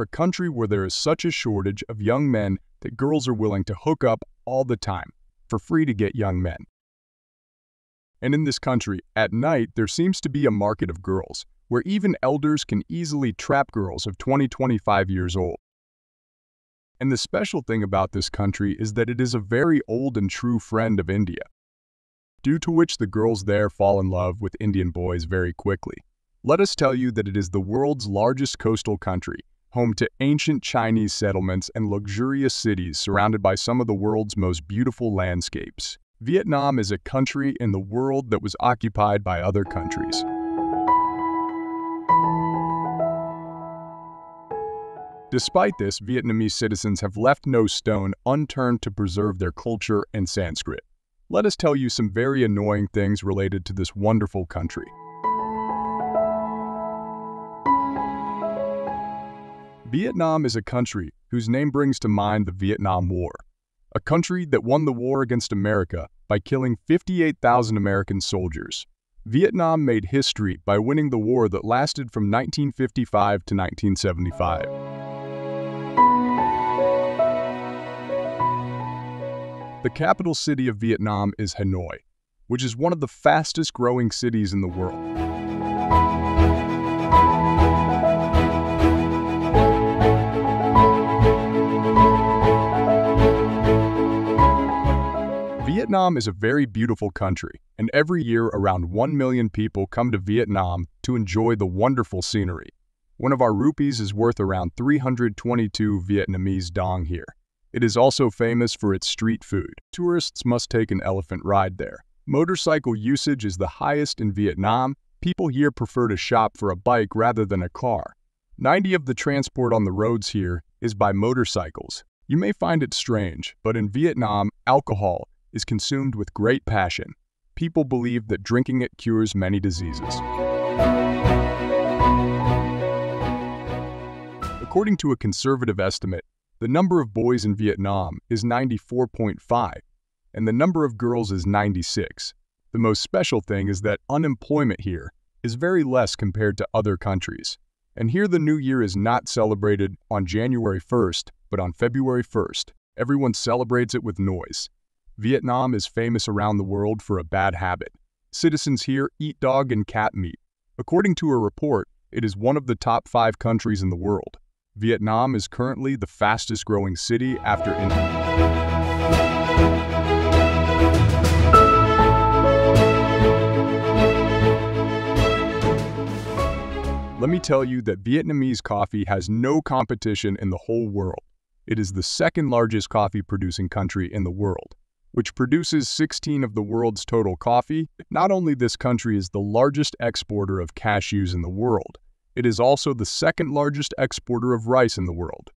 a country where there is such a shortage of young men that girls are willing to hook up all the time, for free to get young men. And in this country, at night, there seems to be a market of girls, where even elders can easily trap girls of 20, 25 years old. And the special thing about this country is that it is a very old and true friend of India, due to which the girls there fall in love with Indian boys very quickly. Let us tell you that it is the world's largest coastal country, home to ancient Chinese settlements and luxurious cities surrounded by some of the world's most beautiful landscapes. Vietnam is a country in the world that was occupied by other countries. Despite this, Vietnamese citizens have left no stone unturned to preserve their culture and Sanskrit. Let us tell you some very annoying things related to this wonderful country. Vietnam is a country whose name brings to mind the Vietnam War a country that won the war against America by killing 58,000 American soldiers. Vietnam made history by winning the war that lasted from 1955 to 1975. The capital city of Vietnam is Hanoi, which is one of the fastest growing cities in the world. Vietnam is a very beautiful country, and every year around 1 million people come to Vietnam to enjoy the wonderful scenery. One of our rupees is worth around 322 Vietnamese dong here. It is also famous for its street food. Tourists must take an elephant ride there. Motorcycle usage is the highest in Vietnam. People here prefer to shop for a bike rather than a car. 90 of the transport on the roads here is by motorcycles. You may find it strange, but in Vietnam, alcohol is consumed with great passion. People believe that drinking it cures many diseases. According to a conservative estimate, the number of boys in Vietnam is 94.5, and the number of girls is 96. The most special thing is that unemployment here is very less compared to other countries. And here the new year is not celebrated on January 1st, but on February 1st. Everyone celebrates it with noise. Vietnam is famous around the world for a bad habit. Citizens here eat dog and cat meat. According to a report, it is one of the top five countries in the world. Vietnam is currently the fastest growing city after India. Let me tell you that Vietnamese coffee has no competition in the whole world. It is the second largest coffee producing country in the world which produces 16 of the world's total coffee, not only this country is the largest exporter of cashews in the world, it is also the second largest exporter of rice in the world.